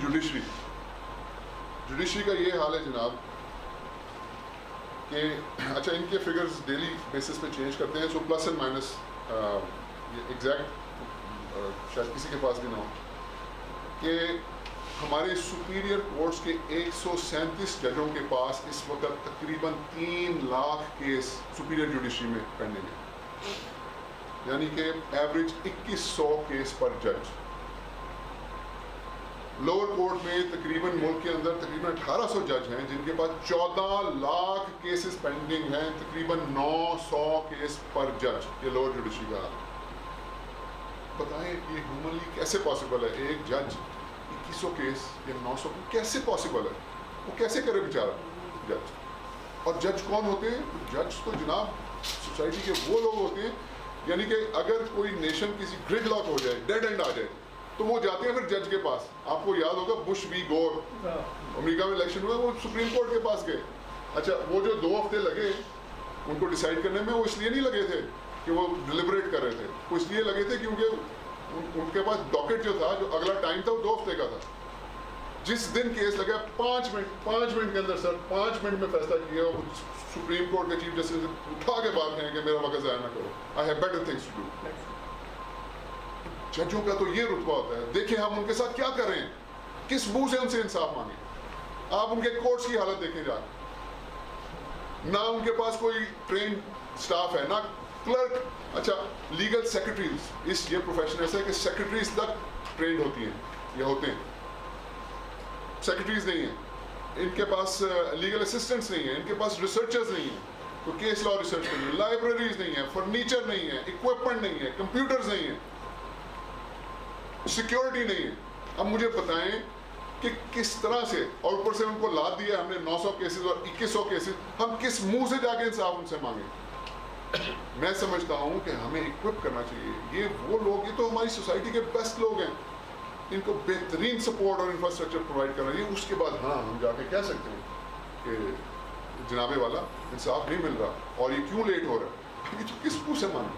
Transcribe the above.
Judiciary judiciary का ये हाल है जनाब कि अच्छा इनके फिगर्स डेली बेसिस पे चेंज करते हैं so plus and minus exact शायद किसी के पास भी ना हो, कि हमारे सुपीरियर कोर्ट्स के एक जजों के पास इस वक्त तकरीबन तीन लाख केस सुपीरियर जुडिशरी में पेंडिंग है। यानी कि एवरेज 2100 केस पर जज लोअर कोर्ट में तकरीबन मुल्क के अंदर तकरीबन 1800 जज हैं, जिनके पास 14 लाख केसेस पेंडिंग हैं, तकरीबन 900 केस पर जज ये लोअर जुडिशरी का बताएँ, ये ह्यूमनली कैसे पॉसिबल है? एक जज 2100 केस या 900 कैसे पॉसिबल है? वो कैसे करे बेचारा? जज और जज कौन होते हैं? जज तो जनाब सोसाइटी के वो लोग होते हैं यानी कि अगर कोई नेशन किसी ग्रिड लॉक हो जाए डेड एंड आ जाए तो वो जाते हैं फिर जज के पास। आपको याद होगा बुश वी गोर अमेरिका में इलेक्शन हुआ वो सुप्रीम कोर्ट के पास गए। अच्छा वो जो दो हफ़्ते लगे, उनको डिसाइड करने में वो इसलिए नहीं लगे थे कि वो डिलिबरेट कर रहे थे। वो इसलिए लगे थे क्योंकि उनके पास डॉकेट जो था, जो अगला टाइम था, वो दो हफ़्ते का था। जिस दिन केस लगा, पाँच मिनट पाँच मिनट के अंदर सर, पाँच मिनट में फैसला किया सुप्रीम कोर्ट के चीफ जस्टिस उठा के बात कहें कि मेरा वक्त ज़ाया ना करो। I have better things to do जजों का तो ये रुतबा होता है, देखिए हम उनके साथ क्या कर रहे हैं। किस मुँह से उनसे इंसाफ मांगे? आप उनके कोर्ट्स की हालत देखें जा ना उनके पास कोई ट्रेन स्टाफ है, ना क्लर्क अच्छा लीगल सेक्रेटरीज इस ये प्रोफेशन ऐसा है कि सेक्रेटरीज तक ट्रेंड होती हैं, या होते हैं। सेक्रेटरीज नहीं है इनके पास लीगल uh, असिस्टेंट्स नहीं है इनके पास रिसर्चर्स नहीं है तो केस लॉ रिसर्च लिए लाइब्रेरीज नहीं है फर्नीचर नहीं है इक्विपमेंट नहीं है कंप्यूटर्स नहीं है सिक्योरिटी नहीं है। अब मुझे बताएँ कि किस तरह से और ऊपर से उनको लाद दिया हमने 900 केसेस और 2100 केसेस हम किस मुँह से जाके इंसाफ उनसे मांगे? मैं समझता हूँ कि हमें इक्विप करना चाहिए। ये वो लोग ये तो हमारी सोसाइटी के बेस्ट लोग हैं। इनको बेहतरीन सपोर्ट और इंफ्रास्ट्रक्चर प्रोवाइड करना चाहिए उसके बाद हाँ हम जाके कह सकते हैं कि जनाबे वाला इंसाफ नहीं मिल रहा और ये क्यों लेट हो रहा है? ये तो किस मुँह से मान?